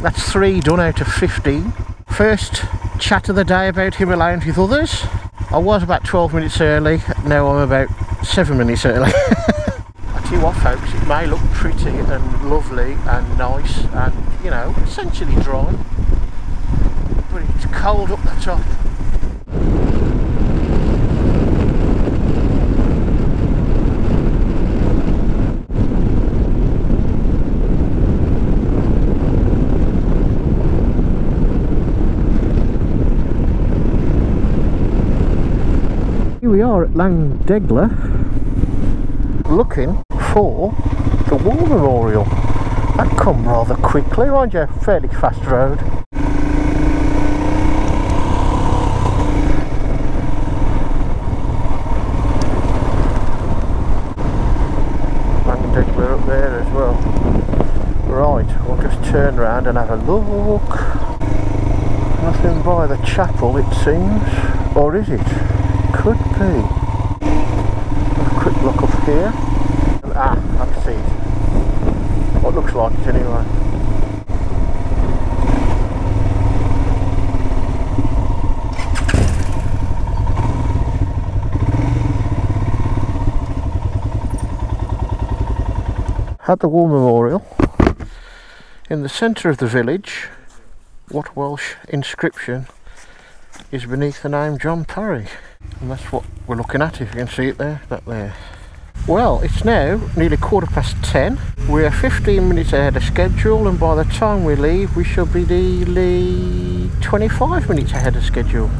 That's three done out of 15. First chat of the day about Himalayas with others. I was about 12 minutes early, now I'm about 7 minutes early. I tell you what folks, it may look pretty and lovely and nice and, you know, essentially dry. But it's cold up the top. Here we are at Llandegla looking for the War Memorial. That come rather quickly, mind you, fairly fast road. Llandegla up there as well. Right, we'll just turn around and have a look. Nothing by the chapel it seems, or is it? Could be. A quick look up here. Ah, I can see it. What looks like it anyway. At the War Memorial, in the centre of the village, what Welsh inscription is beneath the name John Parry? And that's what we're looking at, if you can see it there, that there. Well, it's now nearly quarter past ten. We're 15 minutes ahead of schedule, and by the time we leave, we shall be nearly 25 minutes ahead of schedule.